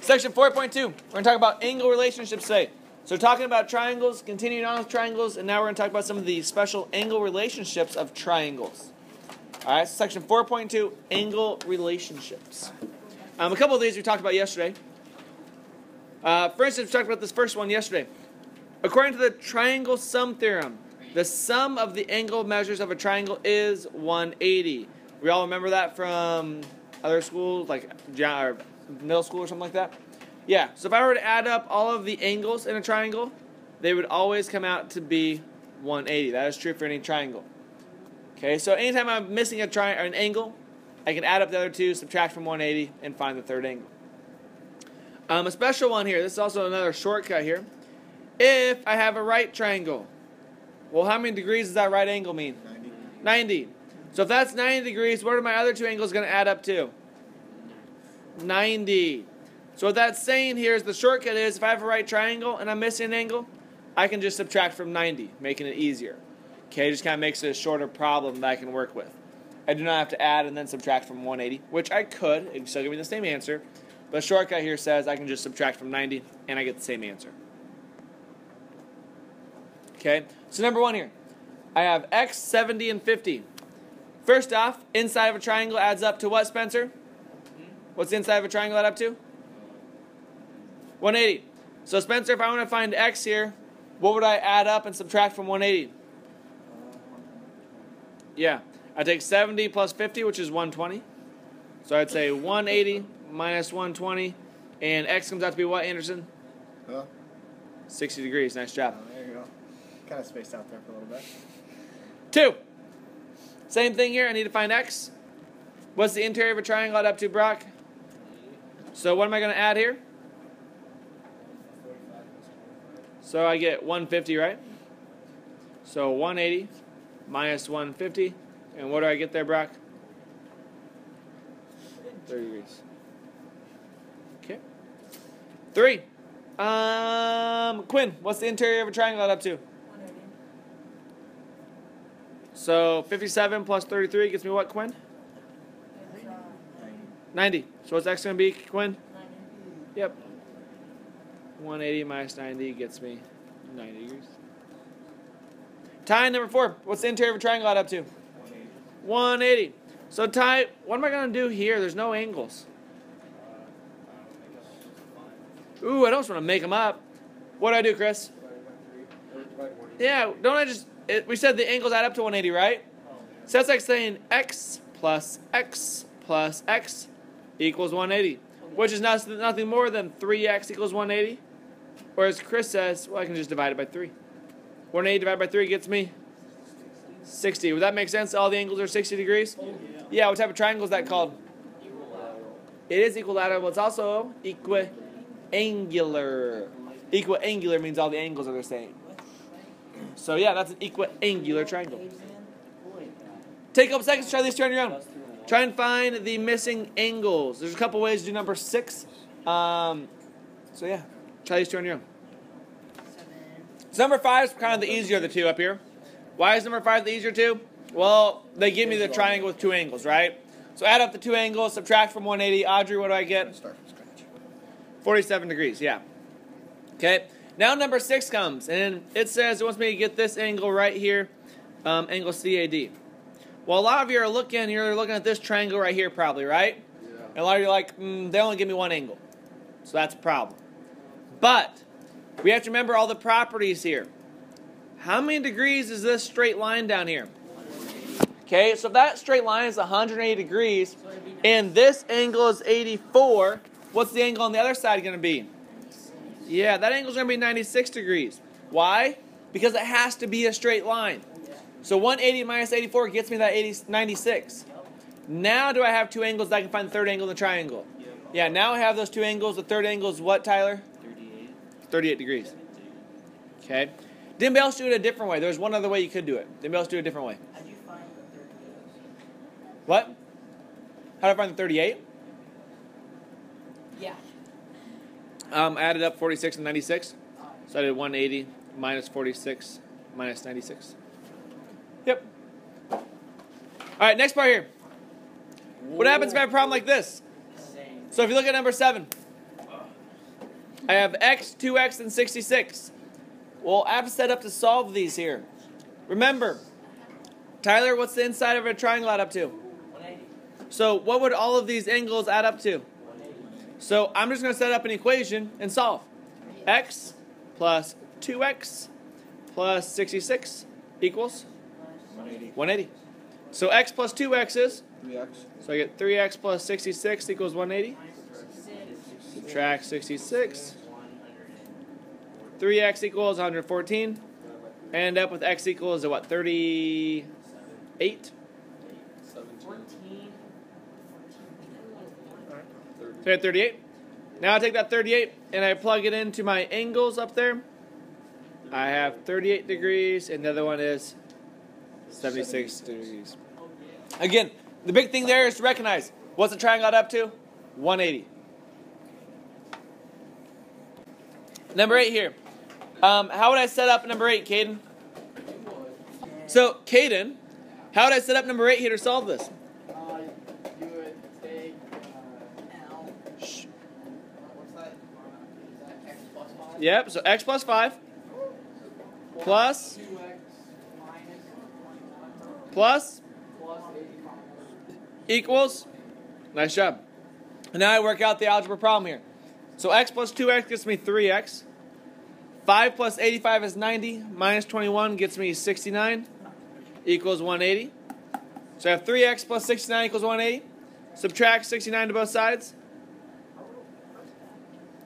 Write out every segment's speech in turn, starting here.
Section 4.2. We're going to talk about angle relationships today. So talking about triangles, continuing on with triangles, and now we're going to talk about some of the special angle relationships of triangles. All right, section 4.2, angle relationships. Um, a couple of these we talked about yesterday. Uh, for instance, we talked about this first one yesterday. According to the triangle sum theorem, the sum of the angle measures of a triangle is 180. We all remember that from other schools, like middle school or something like that? Yeah, so if I were to add up all of the angles in a triangle, they would always come out to be 180. That is true for any triangle. Okay, so anytime I'm missing a tri- an angle, I can add up the other two, subtract from 180, and find the third angle. Um, a special one here. This is also another shortcut here. If I have a right triangle, well, how many degrees does that right angle mean? 90. 90. So if that's 90 degrees, what are my other two angles going to add up to? 90. So what that's saying here is the shortcut is if I have a right triangle and I'm missing an angle, I can just subtract from 90, making it easier. Okay, just kind of makes it a shorter problem that I can work with. I do not have to add and then subtract from 180, which I could. It still give me the same answer. But shortcut here says I can just subtract from 90 and I get the same answer. Okay, so number one here. I have x, 70, and 50. First off, inside of a triangle adds up to what, Spencer? What's the inside of a triangle add up to? 180. So Spencer, if I want to find x here, what would I add up and subtract from 180? Yeah, I take 70 plus 50, which is 120. So I'd say 180 minus 120, and x comes out to be what, Anderson? Huh? 60 degrees. Nice job. Oh, there you go. Kind of spaced out there for a little bit. Two. Same thing here. I need to find x. What's the interior of a triangle add up to, Brock? So what am I going to add here? So I get 150, right? So 180 minus 150. And what do I get there, Brock? 30 degrees. Okay. Three. Um, Quinn, what's the interior of a triangle add up to? So 57 plus 33 gets me what, Quinn? 90. So what's x going to be, Quinn? 90. Yep. 180 minus 90 gets me 90 degrees. Ty number four. What's the interior of a triangle add up to? 180. So Ty, what am I going to do here? There's no angles. Ooh, I don't just want to make them up. What do I do, Chris? Yeah, don't I just, it, we said the angles add up to 180, right? Oh, so that's like saying x plus x plus x equals 180, which is not, nothing more than 3x equals 180. Whereas Chris says, well, I can just divide it by 3. 180 divided by 3 gets me 60. Would that make sense? All the angles are 60 degrees? Yeah, what type of triangle is that called? It is equilateral, but it's also equiangular. Equiangular means all the angles are the same. So yeah, that's an equiangular triangle. Take a couple seconds try these two on your own. Try and find the missing angles. There's a couple ways to do number six. Um, so yeah, try these two on your own. So number five is kind of the easier of the two up here. Why is number five the easier two? Well, they give me the triangle with two angles, right? So add up the two angles, subtract from 180. Audrey, what do I get? Start from scratch. 47 degrees, yeah. Okay, now number six comes, and it says it wants me to get this angle right here, um, angle CAD. Well, a lot of you are looking, you're looking at this triangle right here probably, right? Yeah. And a lot of you are like, mm, they only give me one angle. So that's a problem. But we have to remember all the properties here. How many degrees is this straight line down here? Okay, so if that straight line is 180 degrees and this angle is 84, what's the angle on the other side going to be? Yeah, that angle is going to be 96 degrees. Why? Because it has to be a straight line. So 180 minus 84 gets me that 80, 96. Now do I have two angles that I can find the third angle in the triangle? Yeah, now I have those two angles. The third angle is what, Tyler? 38. 38 degrees. Okay. Did anybody else do it a different way? There's one other way you could do it. Did anybody else do it a different way? How'd you find the 38? What? How do I find the 38? Yeah. Um, I added up 46 and 96. So I did 180 minus 46 minus 96. Yep. All right, next part here. What happens if I have a problem like this? So if you look at number seven, I have x, 2x, and 66. Well, I have to set up to solve these here. Remember, Tyler, what's the inside of a triangle add up to? 180. So what would all of these angles add up to? 180. So I'm just going to set up an equation and solve. x plus 2x plus 66 equals 180. 180. So x plus 2x is, 3x. so I get 3x plus 66 equals 180. Subtract 66. 3x equals 114. End up with x equals what, 38? 14. So I had 38. Now I take that 38 and I plug it into my angles up there. I have 38 degrees, and the other one is 76 degrees. Again, the big thing there is to recognize what's the triangle up to? 180. Number eight here. Um, how would I set up number eight, Caden? So, Caden, how would I set up number eight here to solve this? You would take Shh. What's that? Is that x plus 5? Yep, so x plus 5 plus 2x minus 21 plus plus 85. equals. Nice job. And now I work out the algebra problem here. So x plus 2x gets me 3x. 5 plus 85 is 90. Minus 21 gets me 69. Equals 180. So I have 3x plus 69 equals 180. Subtract 69 to both sides.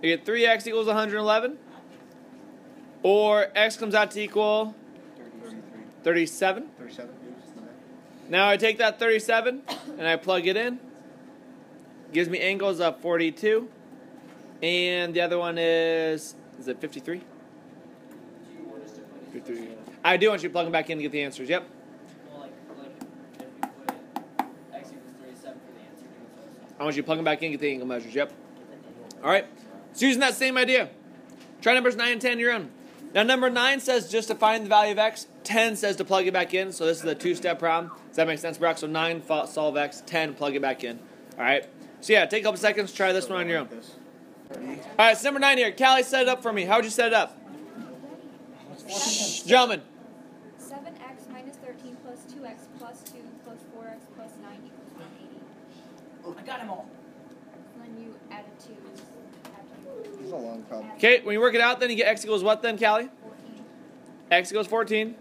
You get 3x equals 111. Or x comes out to equal 37. 37. Now I take that 37 and I plug it in. Gives me angles of 42. And the other one is, is it 53? 53. I do want you to plug them back in to get the answers. Yep. Well, like, like if you put it x equals 37 for the answer, give us also. I want you to plug them back in and get the angle measures. Yep. All right. So using that same idea, try numbers 9 and 10 on your own. Now number 9 says just to find the value of x. 10 says to plug it back in. So this is a two-step problem. Does that make sense, Brock? So 9 solve x, 10 plug it back in. All right. So yeah, take a couple seconds, try this one on your own. All right, so number 9 here. Callie, set it up for me. How would you set it up? Shh, gentlemen. 7x minus 13 plus 2x plus 2 plus 4x plus 9 equals 180. I got them all. Then you add a 2 This is a long problem. Okay, when you work it out, then you get x equals what then, Callie? 14. X equals 14.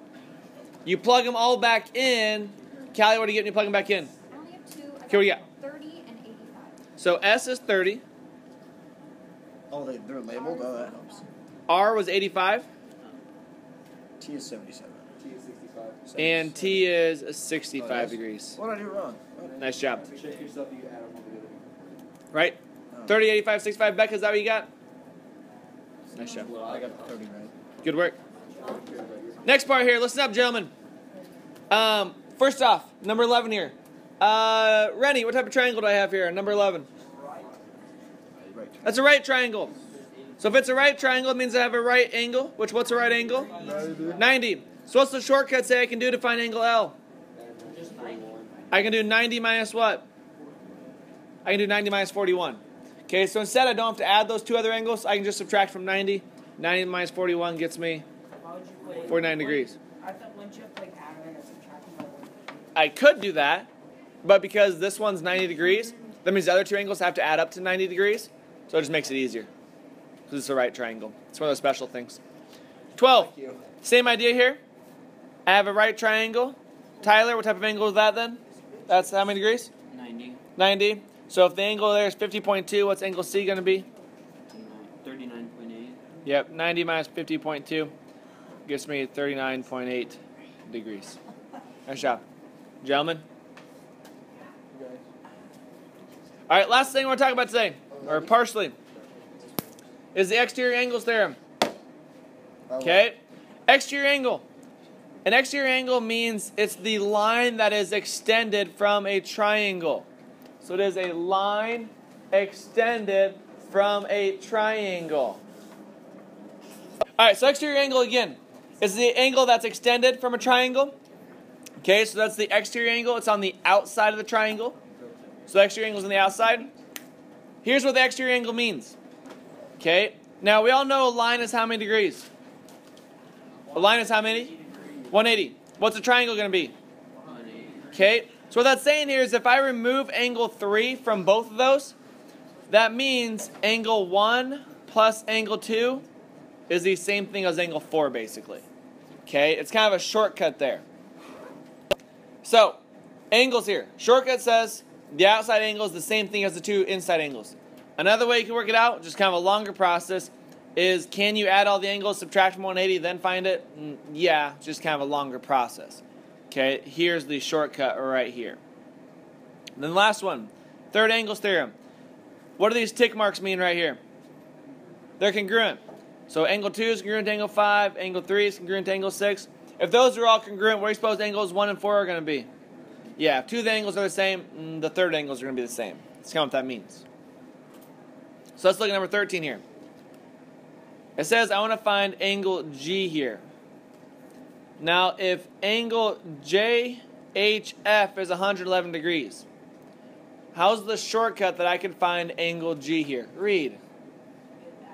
You plug them all back in. Callie, what do you get when you plug them back in? I only have 2. I Okay, what do got? 30 and 85. So S is 30. Oh, they, they're labeled? Oh, that helps. R was 85. T is 77. T is 65. And T is 65 Oh, it is? degrees. What did I do wrong? Oh, Nice job. Check yourself, you add them all together. Right? oh. 30, 85, 65. Becca, is that what you got? Nice job. I got 30 right. Good work. Next part here. Listen up, gentlemen. Um, first off, number 11 here. Uh, Rennie, what type of triangle do I have here? Number 11. Right. That's a right triangle. So if it's a right triangle, it means I have a right angle. Which what's a right angle? 90. So what's the shortcut say I can do to find angle L? Just 90. I can do 90 minus what? I can do 90 minus 41. Okay, so instead I don't have to add those two other angles. I can just subtract from 90. 90 minus 41 gets me Why would you put 49 degrees. I thought, wouldn't you have like add them in and subtract them by one? I could do that, but because this one's 90 degrees, that means the other two angles have to add up to 90 degrees. So it just makes it easier. Because it's a right triangle. It's one of those special things. 12. Thank you. Same idea here. I have a right triangle. Tyler, what type of angle is that then? That's how many degrees? 90. 90. So if the angle there is 50.2, what's angle C going to be? 39.8. Yep, 90 minus 50.2 gives me 39.8 degrees. Nice job. Gentlemen. All right, last thing I want to talk about today, or partially, is the exterior angles theorem. Okay? Exterior angle. An exterior angle means it's the line that is extended from a triangle. So it is a line extended from a triangle. All right, so exterior angle again is the angle that's extended from a triangle. Okay, so that's the exterior angle. It's on the outside of the triangle. So the exterior angle is on the outside. Here's what the exterior angle means. Okay, Now, we all know a line is how many degrees? A line is how many? 180. What's a triangle going to be? Okay, so what that's saying here is if I remove angle 3 from both of those, that means angle 1 plus angle 2 is the same thing as angle 4, basically. Okay, it's kind of a shortcut there. So, angles here. Shortcut says the outside angle is the same thing as the two inside angles. Another way you can work it out, just kind of a longer process, is can you add all the angles, subtract from 180, then find it? Mm, yeah, just kind of a longer process. Okay, here's the shortcut right here. And then the last one, third angles theorem. What do these tick marks mean right here? They're congruent. So angle 2 is congruent to angle 5, angle 3 is congruent to angle 6. If those are all congruent, where do you suppose angles 1 and 4 are going to be? Yeah, if two of the angles are the same, mm, the third angles are going to be the same. Let's of what that means. So let's look at number 13 here. It says I want to find angle G here. Now, if angle JHF is 111 degrees, how's the shortcut that I can find angle G here? Reed. It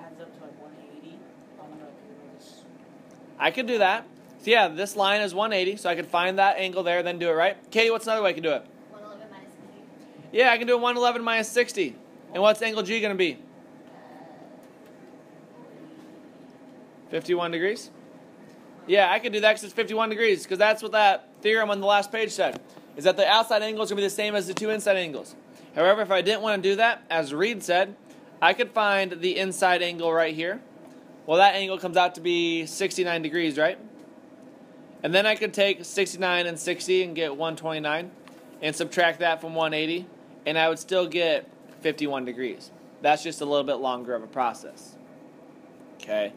adds up to like 180. I'm gonna do this. I could do that. So yeah, this line is 180, so I could find that angle there, then do it, right? Katie, what's another way I can do it? 111 minus 60. Yeah, I can do a 111 minus 60. And what's angle G going to be? 51 degrees? Yeah, I could do that because it's 51 degrees, because that's what that theorem on the last page said, is that the outside angle is going to be the same as the two inside angles. However, if I didn't want to do that, as Reed said, I could find the inside angle right here. Well, that angle comes out to be 69 degrees, right? And then I could take 69 and 60 and get 129 and subtract that from 180, and I would still get 51 degrees. That's just a little bit longer of a process. Okay.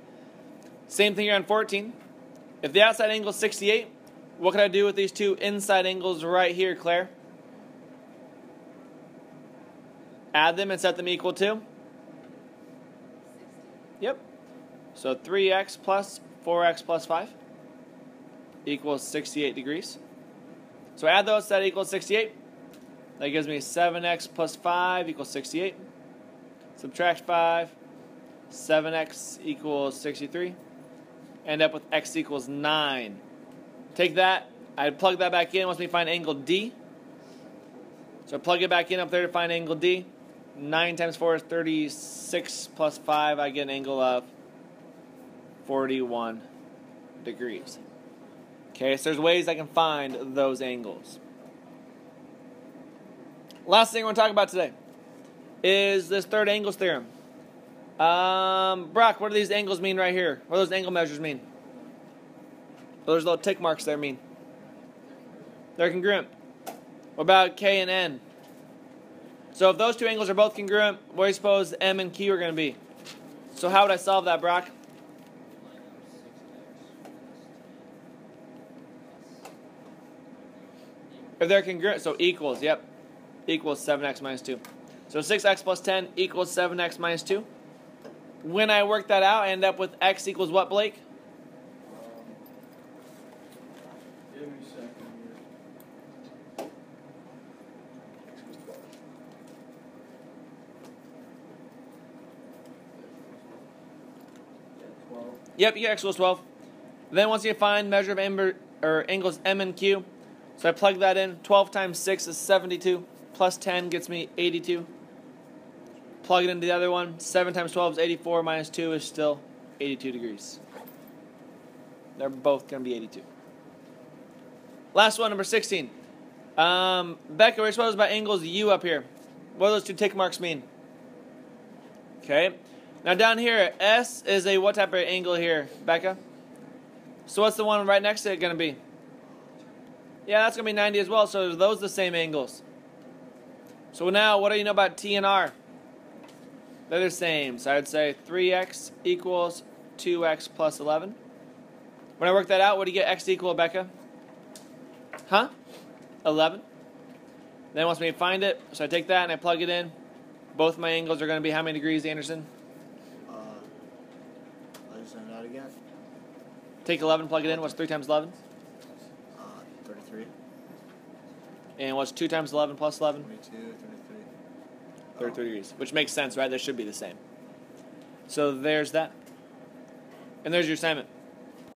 Same thing here on 14. If the outside angle is 68, what can I do with these two inside angles right here, Claire? Add them and set them equal to? Yep. So 3x plus 4x plus 5 equals 68 degrees. So add those, that equals 68. That gives me 7x plus 5 equals 68. Subtract 5. 7x equals 63. End up with x equals 9. Take that. I plug that back in. Me to find angle D. So plug it back in up there to find angle D. 9 times 4 is 36 plus 5. I get an angle of 41 degrees. Okay, so there's ways I can find those angles. Last thing we're going to talk about today is this third angles theorem. Um, Brock, what do these angles mean right here? What do those angle measures mean? What those little tick marks there mean? They're congruent. What about K and N? So if those two angles are both congruent, what do you suppose M and Q are going to be? So how would I solve that, Brock? If they're congruent, so equals, yep, equals 7x minus 2. So 6x plus 10 equals 7x minus 2. When I work that out, I end up with x equals what, Blake? Give me a second here. Yeah, 12. Yep, you get x equals 12. Then once you find measure of m or angles m and q, so I plug that in. 12 times 6 is 72. Plus 10 gets me 82. Plug it into the other one. 7 times 12 is 84. Minus 2 is still 82 degrees. They're both going to be 82. Last one, number 16. Um, Becca, we're supposed about angles U up here. What do those two tick marks mean? Okay. Now down here, S is a what type of angle here, Becca? So what's the one right next to it going to be? Yeah, that's going to be 90 as well. So are those the same angles? So now, what do you know about T and R? They're the same. So I would say 3x equals 2x plus 11. When I work that out, what do you get x equal, Becca? Huh? 11. Then it wants me to find it, so I take that and I plug it in. Both my angles are going to be how many degrees, Anderson? Uh, let us send it out again. Take 11, plug it in. What's 3 times 11? Uh, 33, And what's 2 times 11 plus 11? 22, 33. 33 degrees, which makes sense, right? They should be the same. So there's that. And there's your assignment.